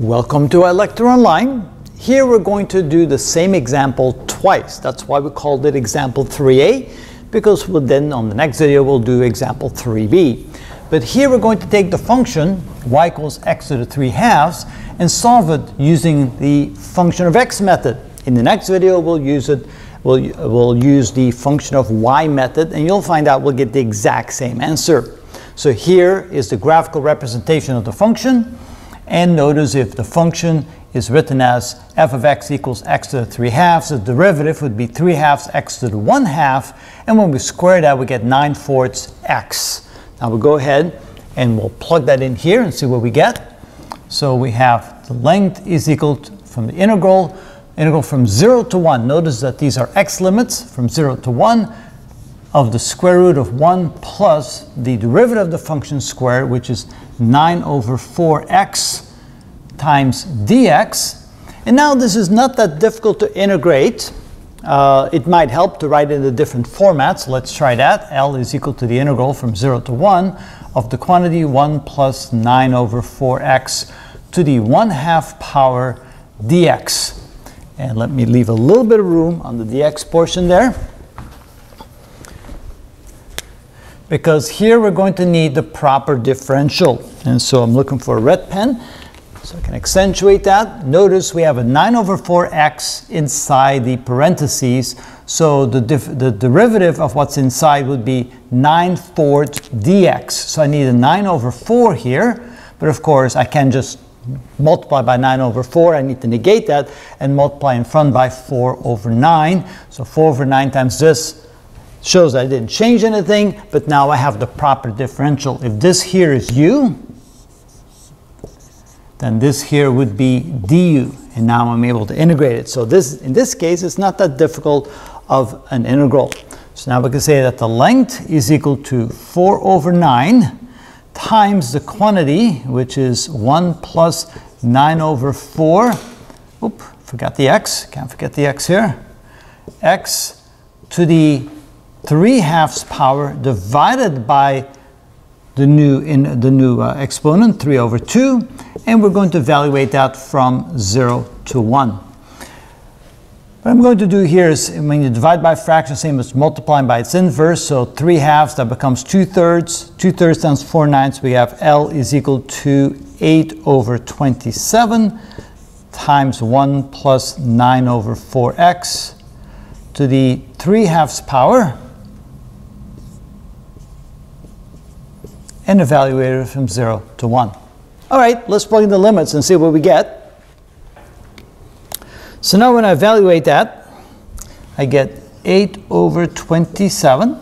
Welcome to iLecture Online. Here we're going to do the same example twice. That's why we called it example 3a, because we'll then on the next video we'll do example 3b. But here we're going to take the function y equals x to the 3 halves and solve it using the function of x method. In the next video we'll use it we'll, we'll use the function of y method and you'll find out we'll get the exact same answer. So here is the graphical representation of the function. And notice if the function is written as f of x equals x to the 3 halves, the derivative would be 3 halves x to the 1 half, and when we square that, we get 9 fourths x. Now we'll go ahead and we'll plug that in here and see what we get. So we have the length is equal to, from the integral, integral from 0 to 1. Notice that these are x limits from 0 to 1 of the square root of 1 plus the derivative of the function squared, which is 9 over 4x times dx. And now this is not that difficult to integrate. Uh, it might help to write in the different formats. Let's try that. L is equal to the integral from 0 to 1 of the quantity 1 plus 9 over 4x to the 1 half power dx. And let me leave a little bit of room on the dx portion there. because here we're going to need the proper differential. And so I'm looking for a red pen so I can accentuate that. Notice we have a 9 over 4x inside the parentheses. So the, the derivative of what's inside would be 9 fourths dx. So I need a 9 over 4 here. But of course, I can just multiply by 9 over 4. I need to negate that and multiply in front by 4 over 9. So 4 over 9 times this shows I didn't change anything, but now I have the proper differential. If this here is u, then this here would be du, and now I'm able to integrate it. So this, in this case, it's not that difficult of an integral. So now we can say that the length is equal to 4 over 9 times the quantity, which is 1 plus 9 over 4. Oop, forgot the x, can't forget the x here. x to the 3 halves power divided by the new, in the new uh, exponent, 3 over 2, and we're going to evaluate that from 0 to 1. What I'm going to do here is when you divide by fraction, same as multiplying by its inverse, so 3 halves, that becomes 2 thirds. 2 thirds times 4 ninths, we have L is equal to 8 over 27 times 1 plus 9 over 4x to the 3 halves power and evaluate it from 0 to 1. All right, let's plug in the limits and see what we get. So now when I evaluate that, I get 8 over 27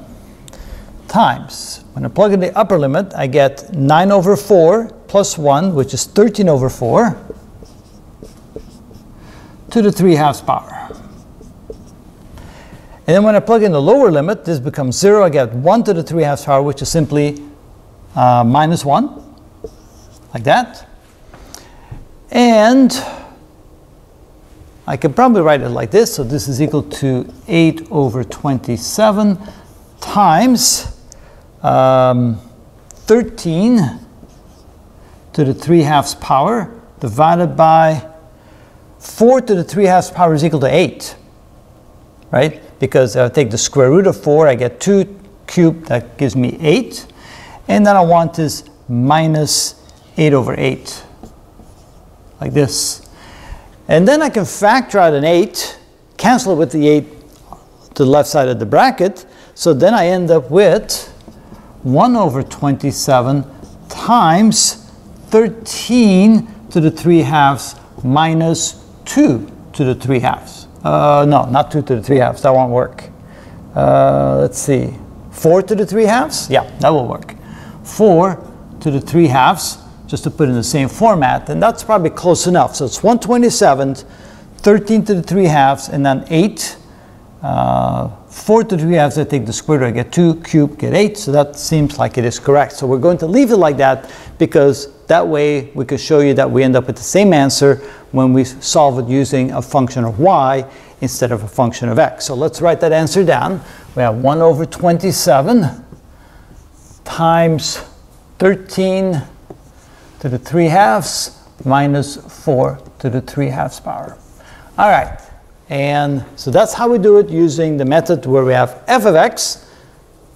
times. When I plug in the upper limit, I get 9 over 4 plus 1, which is 13 over 4, to the 3 halves power. And then when I plug in the lower limit, this becomes 0. I get 1 to the 3 halves power, which is simply uh, minus 1, like that. And I can probably write it like this. So this is equal to 8 over 27 times um, 13 to the 3 halves power divided by 4 to the 3 halves power is equal to 8. Right? Because I take the square root of 4, I get 2 cubed, that gives me 8. And then I want this minus 8 over 8, like this. And then I can factor out an 8, cancel it with the 8 to the left side of the bracket. So then I end up with 1 over 27 times 13 to the 3 halves minus 2 to the 3 halves. Uh, no, not 2 to the 3 halves. That won't work. Uh, let's see. 4 to the 3 halves? Yeah, that will work. 4 to the 3 halves, just to put in the same format, and that's probably close enough. So it's 127th, 13 to the 3 halves, and then 8. Uh, 4 to the 3 halves, I take the square root, I get 2, cube, get 8, so that seems like it is correct. So we're going to leave it like that because that way we could show you that we end up with the same answer when we solve it using a function of y instead of a function of x. So let's write that answer down. We have 1 over 27 times 13 to the 3 halves minus 4 to the 3 halves power. All right, and so that's how we do it using the method where we have f of x.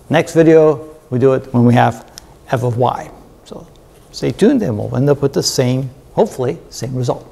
Next video, we do it when we have f of y. So stay tuned and we'll end up with the same, hopefully, same result.